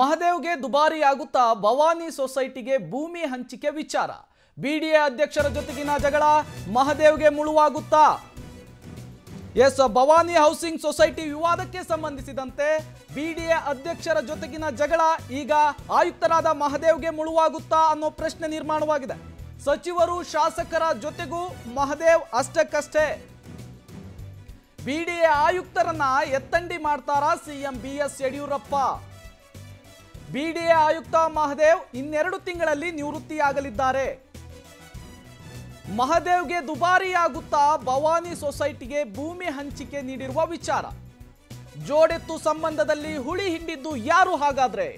ಮಹದೇವ್ಗೆ ದುಬಾರಿಯಾಗುತ್ತಾ ಭವಾನಿ ಸೊಸೈಟಿಗೆ ಭೂಮಿ ಹಂಚಿಕೆ ವಿಚಾರ. ಬಿಡಿಎ ಅಧ್ಯಕ್ಷರ ಜೊತೆಗಿನ ಜಗಳ ಮಹದೇವ್ಗೆ ಮುಳುವಾಗುತ್ತಾ? ಎಸ್, ಭವಾನಿ ಹೌಸಿಂಗ್ ಸೊಸೈಟಿ ವಿವಾದಕ್ಕೆ ಸಂಬಂಧಿಸಿದಂತೆ ಬಿಡಿಎ ಅಧ್ಯಕ್ಷರ ಜೊತೆಗಿನ ಜಗಳ ಈಗ ಆಯುಕ್ತರಾದ ಮಹದೇವ್ಗೆ ಮುಳುವಾಗುತ್ತಾ ಅನ್ನೋ ಪ್ರಶ್ನೆ ನಿರ್ಮಾಣವಾಗಿದೆ. ಸಚಿವರು ಶಾಸಕರ ಜೊತೆಗೂ ಮಹದೇವ್ ಅಷ್ಟಕ್ಕಷ್ಟೇ. ಬಿಡಿಎ ಆಯುಕ್ತರನ್ನ ಎತ್ತಂಡಿ ಮಾಡ್ತಾರಾ CM B S Yediyurappa? BDA ಆಯುಕ್ತ ಮಹದೇವ್ ಇನ್ನೆರಡು ತಿಂಗಳಲ್ಲಿ ನಿವೃತ್ತಿಯಾಗಲಿದ್ದಾರೆ. ಮಹದೇವ್ಗೆ ದುಬಾರಿಯಾಗುತ್ತಾ ಭವಾನಿ ಸೊಸೈಟಿಗೆ ಭೂಮಿ ಹಂಚಿಕೆ ನೀಡಿರುವ ವಿಚಾರ. ಜೋಡೆತ್ತು ಸಂಬಂಧದಲ್ಲಿ ಹುಳಿ ಹಿಂಡಿದ್ದು ಯಾರು ಹಾಗಾದ್ರೆ?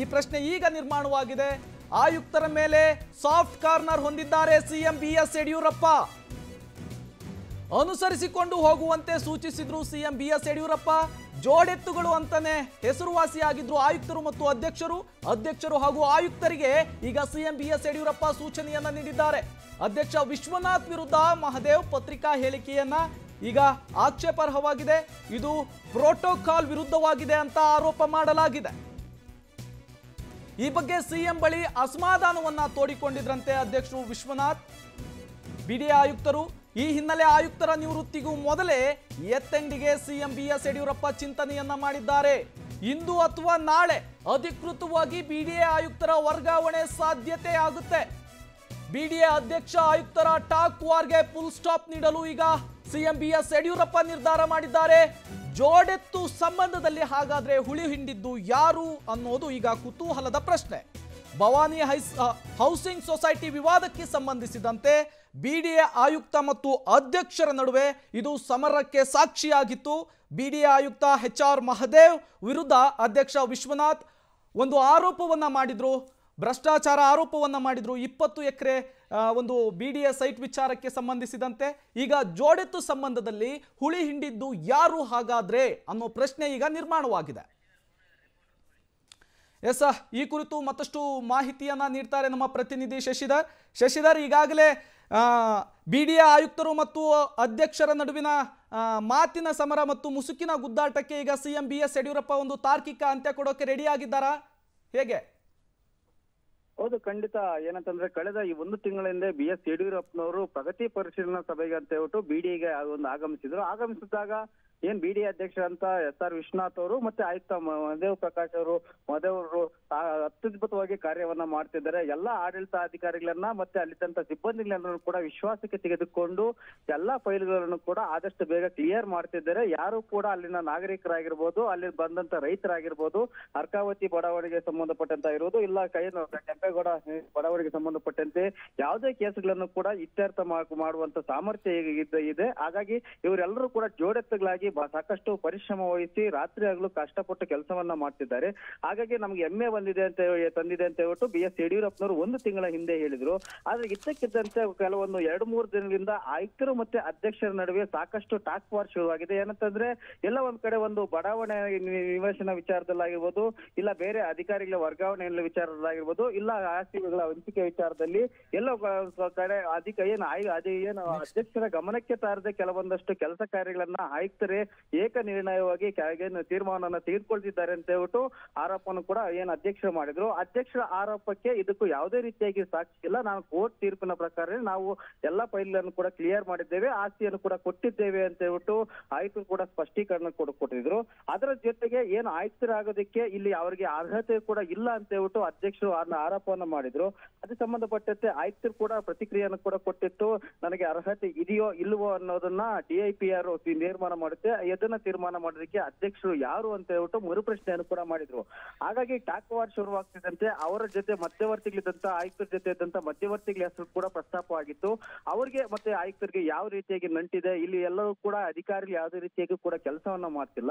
ಈ ಪ್ರಶ್ನೆ ಈಗ ನಿರ್ಮಾಣವಾಗಿದೆ. ಆಯುಕ್ತರ ಮೇಲೆ ಸಾಫ್ಟ್ ಕಾರ್ನರ್ ಹೊಂದಿದ್ದಾರೆ ಸಿಎಂ ಬಿ ಎಸ್ ಯಡಿಯೂರಪ್ಪ. ಅನುಸರಿಸಿಕೊಂಡು ಹೋಗುವಂತೆ ಸೂಚಿಸಿದ್ರು ಸಿಎಂ ಬಿ ಎಸ್ ಯಡಿಯೂರಪ್ಪ. ಜೋಡೆತ್ತುಗಳು ಅಂತಾನೆ ಹೆಸರುವಾಸಿಯಾಗಿದ್ರು ಆಯುಕ್ತರು ಮತ್ತು ಅಧ್ಯಕ್ಷರು. ಅಧ್ಯಕ್ಷರು ಹಾಗೂ ಆಯುಕ್ತರಿಗೆ ಈಗ ಸಿಎಂ ಬಿ ಎಸ್ ಯಡಿಯೂರಪ್ಪ ಸೂಚನೆಯನ್ನ ನೀಡಿದ್ದಾರೆ. ಅಧ್ಯಕ್ಷ ವಿಶ್ವನಾಥ್ ವಿರುದ್ಧ ಮಹದೇವ್ ಪತ್ರಿಕಾ ಹೇಳಿಕೆಯನ್ನ ಈಗ ಆಕ್ಷೇಪಾರ್ಹವಾಗಿದೆ. ಇದು ಪ್ರೋಟೋಕಾಲ್ ವಿರುದ್ಧವಾಗಿದೆ ಅಂತ ಆರೋಪ ಮಾಡಲಾಗಿದೆ. ಈ ಬಗ್ಗೆ ಸಿಎಂ ಬಳಿ ಅಸಮಾಧಾನವನ್ನ ತೋಡಿಕೊಂಡಿದ್ರಂತೆ ಅಧ್ಯಕ್ಷರು ವಿಶ್ವನಾಥ್. ಬಿಡಿ ಆಯುಕ್ತರು ಈ ಹಿನ್ನೆಲೆ ಆಯುಕ್ತರ ನಿವೃತ್ತಿಗೂ ಮೊದಲೇ ಎತ್ತಂಡಿಗೆ ಸಿಎಂ ಬಿ ಎಸ್ ಯಡಿಯೂರಪ್ಪ ಚಿಂತನೆಯನ್ನ ಮಾಡಿದ್ದಾರೆ. ಇಂದು ಅಥವಾ ನಾಳೆ ಅಧಿಕೃತವಾಗಿ ಬಿಡಿಎ ಆಯುಕ್ತರ ವರ್ಗಾವಣೆ ಸಾಧ್ಯತೆ ಆಗುತ್ತೆ. ಬಿಡಿಎ ಅಧ್ಯಕ್ಷ ಆಯುಕ್ತರ ಟಾಕ್ ವಾರ್ಗೆ ಫುಲ್ ಸ್ಟಾಪ್ ನೀಡಲು ಈಗ ಸಿಎಂ ಬಿ ಎಸ್ ಯಡಿಯೂರಪ್ಪ ನಿರ್ಧಾರ ಮಾಡಿದ್ದಾರೆ. ಜೋಡೆತ್ತು ಸಂಬಂಧದಲ್ಲಿ ಹಾಗಾದ್ರೆ ಹುಳಿ ಹಿಂಡಿದ್ದು ಯಾರು ಅನ್ನೋದು ಈಗ ಕುತೂಹಲದ ಪ್ರಶ್ನೆ. ಭವಾನಿ ಹೈಸ್ ಹೌಸಿಂಗ್ ಸೊಸೈಟಿ ವಿವಾದಕ್ಕೆ ಸಂಬಂಧಿಸಿದಂತೆ ಬಿಡಿಎ ಆಯುಕ್ತ ಮತ್ತು ಅಧ್ಯಕ್ಷರ ನಡುವೆ ಇದು ಸಮರಕ್ಕೆ ಸಾಕ್ಷಿಯಾಗಿತ್ತು. ಬಿಡಿಎ ಆಯುಕ್ತ ಹೆಚ್ ಆರ್ ಮಹದೇವ್ ವಿರುದ್ಧ ಅಧ್ಯಕ್ಷ ವಿಶ್ವನಾಥ್ ಒಂದು ಆರೋಪವನ್ನು ಮಾಡಿದ್ರು. ಭ್ರಷ್ಟಾಚಾರ ಆರೋಪವನ್ನು ಮಾಡಿದ್ರು. ಇಪ್ಪತ್ತು ಎಕರೆ ಒಂದು ಬಿ ಡಿ ಎ ಸೈಟ್ ವಿಚಾರಕ್ಕೆ ಸಂಬಂಧಿಸಿದಂತೆ. ಈಗ ಜೋಡೆತ್ತು ಸಂಬಂಧದಲ್ಲಿ ಹುಳಿ ಹಿಂಡಿದ್ದು ಯಾರು ಹಾಗಾದ್ರೆ ಅನ್ನೋ ಪ್ರಶ್ನೆ ಈಗ ನಿರ್ಮಾಣವಾಗಿದೆ. ಎಸ್ ಈ ಕುರಿತು ಮತ್ತಷ್ಟು ಮಾಹಿತಿಯನ್ನ ನೀಡ್ತಾರೆ ನಮ್ಮ ಪ್ರತಿನಿಧಿ ಶಶಿಧರ್. ಶಶಿಧರ್, ಈಗಾಗಲೇ ಬಿ ಡಿ ಎ ಆಯುಕ್ತರು ಮತ್ತು ಅಧ್ಯಕ್ಷರ ನಡುವಿನ ಮಾತಿನ ಸಮರ ಮತ್ತು ಮುಸುಕಿನ ಗುದ್ದಾಟಕ್ಕೆ ಈಗ ಸಿಎಂ ಬಿ ಎಸ್ ಯಡಿಯೂರಪ್ಪ ಒಂದು ತಾರ್ಕಿಕ ಅಂತ್ಯ ಕೊಡೋಕೆ ರೆಡಿ ಆಗಿದ್ದಾರಾ? ಹೇಗೆ? ಹೌದು, ಖಂಡಿತ. ಏನಂತಂದ್ರೆ ಕಳೆದ ಈ ಒಂದು ತಿಂಗಳ ಹಿಂದೆ ಬಿ ಎಸ್ ಯಡಿಯೂರಪ್ಪನವರು ಪ್ರಗತಿ ಪರಿಶೀಲನಾ ಸಭೆಗೆ ಅಂತ ಹೇಳ್ಬಿಟ್ಟು ಬಿಡಿಗೆ ಒಂದು ಆಗಮಿಸಿದ್ರು. ಆಗಮಿಸಿದಾಗ ಏನ್ ಬಿಡಿ ಅಧ್ಯಕ್ಷರಂತ ಎಸ್ ಆರ್ ವಿಶ್ವನಾಥ್ ಅವರು ಮತ್ತೆ ಆಯುಕ್ತ ಮಹದೇವ್ ಪ್ರಕಾಶ್ ಅವರು, ಮಹದೇವ್ ಅವರು ಅತ್ಯದ್ಭುತವಾಗಿ ಕಾರ್ಯವನ್ನ ಮಾಡ್ತಿದ್ದಾರೆ. ಎಲ್ಲಾ ಆಡಳಿತ ಅಧಿಕಾರಿಗಳನ್ನ ಮತ್ತೆ ಅಲ್ಲಿದ್ದಂತ ಸಿಬ್ಬಂದಿಗಳನ್ನು ಕೂಡ ವಿಶ್ವಾಸಕ್ಕೆ ತೆಗೆದುಕೊಂಡು ಎಲ್ಲಾ ಫೈಲ್ಗಳನ್ನು ಕೂಡ ಆದಷ್ಟು ಬೇಗ ಕ್ಲಿಯರ್ ಮಾಡ್ತಿದ್ದಾರೆ. ಯಾರು ಕೂಡ ಅಲ್ಲಿನ ನಾಗರಿಕರಾಗಿರ್ಬೋದು, ಅಲ್ಲಿ ಬಂದಂತ ರೈತರಾಗಿರ್ಬೋದು, ಅರ್ಕಾವತಿ ಬಡಾವಣೆಗೆ ಸಂಬಂಧಪಟ್ಟಂತ ಇರುವುದು, ಇಲ್ಲ ಕೈ ಕೆಂಪೇಗೌಡ ಬಡಾವಣೆಗೆ ಸಂಬಂಧಪಟ್ಟಂತೆ ಯಾವುದೇ ಕೇಸ್ಗಳನ್ನು ಕೂಡ ಇತ್ಯರ್ಥ ಮಾಡ್- ಮಾಡುವಂತ ಸಾಮರ್ಥ್ಯ ಇದೆ. ಹಾಗಾಗಿ ಇವರೆಲ್ಲರೂ ಕೂಡ ಜೋಡೆತ್ತುಗಳಾಗಿ ಬ- ಸಾಕಷ್ಟು ಪರಿಶ್ರಮ ವಹಿಸಿ ರಾತ್ರಿ ಆಗಲು ಕಷ್ಟಪಟ್ಟು ಕೆಲಸವನ್ನ ಮಾಡ್ತಿದ್ದಾರೆ. ಹಾಗಾಗಿ ನಮ್ಗೆ ಹೆಮ್ಮೆ ಬಂದಿದೆ ಅಂತ ತಂದಿದೆ ಅಂತ ಹೇಳ್ಬಿಟ್ಟು ಬಿ ಎಸ್ ಯಡಿಯೂರಪ್ಪನವರು ಒಂದು ತಿಂಗಳ ಹಿಂದೆ ಹೇಳಿದ್ರು. ಆದ್ರೆ ಇದ್ದಕ್ಕಿದ್ದಂತೆ ಕೆಲವೊಂದು ಎರಡು ಮೂರು ದಿನಗಳಿಂದ ಆಯುಕ್ತರು ಮತ್ತೆ ಅಧ್ಯಕ್ಷರ ನಡುವೆ ಸಾಕಷ್ಟು ಟಾಕ್ ವಾರ್ ಶುರುವಾಗಿದೆ. ಏನಂತಂದ್ರೆ ಎಲ್ಲ ಒಂದ್ ಕಡೆ ಒಂದು ಬಡಾವಣೆ ನಿವೇಶನ ವಿಚಾರದಲ್ಲಾಗಿರ್ಬೋದು, ಇಲ್ಲ ಬೇರೆ ಅಧಿಕಾರಿಗಳ ವರ್ಗಾವಣೆ ವಿಚಾರದಲ್ಲಾಗಿರ್ಬೋದು, ಇಲ್ಲ ಆಸ್ತಿಗಳ ಹಂಚಿಕೆ ವಿಚಾರದಲ್ಲಿ ಎಲ್ಲ ಕಡೆ ಅಧಿಕ ಏನು ಏನು ಅಧ್ಯಕ್ಷರ ಗಮನಕ್ಕೆ ತಾರದೆ ಕೆಲವೊಂದಷ್ಟು ಕೆಲಸ ಕಾರ್ಯಗಳನ್ನ ಆಯುಕ್ತರೇ ಏಕ ನಿರ್ಣಯವಾಗಿ ಏನು ತೀರ್ಮಾನವನ್ನ ತೆಗೆದುಕೊಳ್ತಿದ್ದಾರೆ ಅಂತ ಹೇಳ್ಬಿಟ್ಟು ಆರೋಪವನ್ನು ಕೂಡ ಏನ್ ಅಧ್ಯಕ್ಷರು ಮಾಡಿದ್ರು. ಅಧ್ಯಕ್ಷರ ಆರೋಪಕ್ಕೆ ಇದಕ್ಕೂ ಯಾವುದೇ ರೀತಿಯಾಗಿ ಸಾಕ್ಷಿ ಇಲ್ಲ. ನಾನು ಕೋರ್ಟ್ ತೀರ್ಪಿನ ಪ್ರಕಾರ ನಾವು ಎಲ್ಲಾ ಅನ್ನು ಕೂಡ ಕ್ಲಿಯರ್ ಮಾಡಿದ್ದೇವೆ. ಆಸ್ತಿಯನ್ನು ಕೂಡ ಕೊಟ್ಟಿದ್ದೇವೆ ಅಂತ ಹೇಳ್ಬಿಟ್ಟು ಆಯುಕ್ತರು ಕೂಡ ಸ್ಪಷ್ಟೀಕರಣ ಕೂಡ ಕೊಟ್ಟಿದ್ರು. ಅದರ ಜೊತೆಗೆ ಏನು ಆಯುಕ್ತರಾಗೋದಕ್ಕೆ ಇಲ್ಲಿ ಅವರಿಗೆ ಅರ್ಹತೆ ಕೂಡ ಇಲ್ಲ ಅಂತ ಹೇಳ್ಬಿಟ್ಟು ಅಧ್ಯಕ್ಷರು ಆರೋಪವನ್ನು ಮಾಡಿದ್ರು. ಅದಕ್ಕೆ ಸಂಬಂಧಪಟ್ಟಂತೆ ಆಯುಕ್ತರು ಕೂಡ ಪ್ರತಿಕ್ರಿಯೆಯನ್ನು ಕೂಡ ಕೊಟ್ಟಿತ್ತು. ನನಗೆ ಅರ್ಹತೆ ಇದೆಯೋ ಇಲ್ವೋ ಅನ್ನೋದನ್ನ ಡಿಐಪಿಆರ್ ತೀರ್ಮಾನ ಮಾಡುತ್ತೆ ಇದನ್ನ ತೀರ್ಮಾನ ಮಾಡೋದಕ್ಕೆ ಅಧ್ಯಕ್ಷರು ಯಾರು ಅಂತ ಹೇಳ್ಬಿಟ್ಟು ಮರುಪ್ರಶ್ನೆಯನ್ನು ಕೂಡ ಮಾಡಿದ್ರು. ಹಾಗಾಗಿ ಟಾಕ್ ವಾರ್ ಶುರುವಾಗ್ತಿದ್ದಂತೆ ಅವರ ಜೊತೆ ಮಧ್ಯವರ್ತಿಗಳಿದ್ದಂತ ಆಯುಕ್ತರ ಜೊತೆ ಇದ್ದಂತ ಮಧ್ಯವರ್ತಿಗಳ ಹೆಸರು ಕೂಡ ಪ್ರಸ್ತಾಪವಾಗಿತ್ತು. ಅವರಿಗೆ ಮತ್ತೆ ಆಯುಕ್ತರಿಗೆ ಯಾವ ರೀತಿಯಾಗಿ ನಂಟಿದೆ ಇಲ್ಲಿ ಎಲ್ಲರೂ ಕೂಡ ಅಧಿಕಾರಿಗಳು ಯಾವುದೇ ರೀತಿಯಾಗಿ ಕೂಡ ಕೆಲಸವನ್ನ ಮಾಡ್ತಿಲ್ಲ.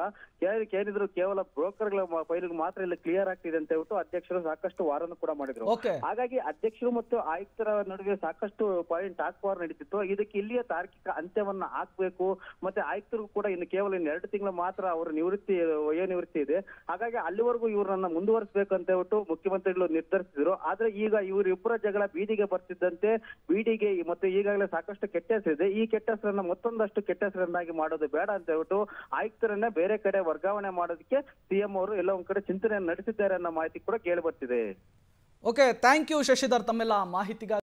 ಏನಿದ್ರು ಕೇವಲ ಬ್ರೋಕರ್ಗಳ ಫೈಲ್ಗೆ ಮಾತ್ರ ಇಲ್ಲಿ ಕ್ಲಿಯರ್ ಆಗ್ತಿದೆ ಅಂತ ಹೇಳ್ಬಿಟ್ಟು ಅಧ್ಯಕ್ಷರು ಸಾಕಷ್ಟು ವಾರನ್ನು ಕೂಡ ಮಾಡಿದ್ರು. ಹಾಗಾಗಿ ಅಧ್ಯಕ್ಷರು ಮತ್ತು ಆಯುಕ್ತರ ನಡುವೆ ಸಾಕಷ್ಟು ಪಾಯಿಂಟ್ ಟಾಕ್ ವಾರ್ ನಡೀತಿತ್ತು. ಇದಕ್ಕೆ ಇಲ್ಲಿಯ ತಾರ್ಕಿಕ ಅಂತ್ಯವನ್ನ ಹಾಕ್ಬೇಕು. ಮತ್ತೆ ಆಯುಕ್ತರು ಕೂಡ ಇನ್ನು ಕೇವಲ ಇನ್ನು ಎರಡು ತಿಂಗಳು ಮಾತ್ರ ಅವರ ನಿವೃತ್ತಿ, ವಯೋ ನಿವೃತ್ತಿ ಇದೆ. ಹಾಗಾಗಿ ಅಲ್ಲಿವರೆಗೂ ಇವರನ್ನ ಮುಂದುವರಿಸಬೇಕು ಅಂತ ಹೇಳ್ಬಿಟ್ಟು ಮುಖ್ಯಮಂತ್ರಿಗಳು ನಿರ್ಧರಿಸಿದ್ರು. ಆದ್ರೆ ಈಗ ಇವರಿಬ್ಬರ ಜಗಳ ಬೀದಿಗೆ ಬರ್ತಿದ್ದಂತೆ ಬೀದಿಗೆ ಮತ್ತು ಈಗಾಗಲೇ ಸಾಕಷ್ಟು ಕೆಟ್ಟ ಹೆಸರಿದೆ ಈ ಕೆಟ್ಟ ಹೆಸರನ್ನ ಮತ್ತೊಂದಷ್ಟು ಕೆಟ್ಟ ಹೆಸರನ್ನಾಗಿ ಮಾಡೋದು ಬೇಡ ಅಂತ ಹೇಳ್ಬಿಟ್ಟು ಆಯುಕ್ತರನ್ನ ಬೇರೆ ಕಡೆ ವರ್ಗಾವಣೆ ಮಾಡೋದಕ್ಕೆ ಸಿಎಂ ಅವರು ಎಲ್ಲ ಒಂದ್ ಕಡೆ ಚಿಂತನೆ ನಡೆಸಿದ್ದಾರೆ ಅನ್ನೋ ಮಾಹಿತಿ ಕೂಡ ಕೇಳಿ ಬರ್ತಿದೆ. ಓಕೆ ಥ್ಯಾಂಕ್ ಯು ಶಶಿಧರ್ ತಮ್ಮೆಲ್ಲ ಮಾಹಿತಿಗಾಗಿ.